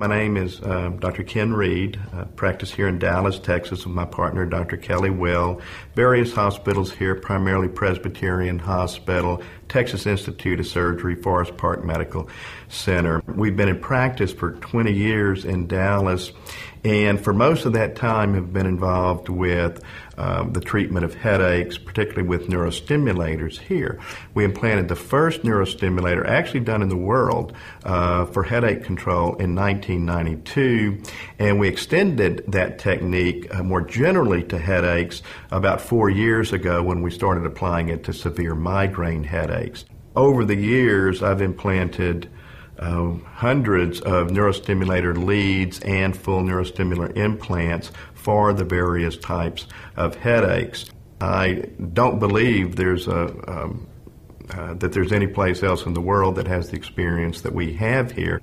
My name is uh, Dr. Ken Reed. I practice here in Dallas, Texas with my partner, Dr. Kelly Will. Various hospitals here, primarily Presbyterian Hospital, Texas Institute of Surgery, Forest Park Medical Center. We've been in practice for 20 years in Dallas, and for most of that time have been involved with um, the treatment of headaches, particularly with neurostimulators here. We implanted the first neurostimulator actually done in the world uh, for headache control in 1992, and we extended that technique uh, more generally to headaches about four years ago when we started applying it to severe migraine headaches. Over the years, I've implanted uh, hundreds of neurostimulator leads and full neurostimulator implants for the various types of headaches. I don't believe there's a um, uh, that there's any place else in the world that has the experience that we have here.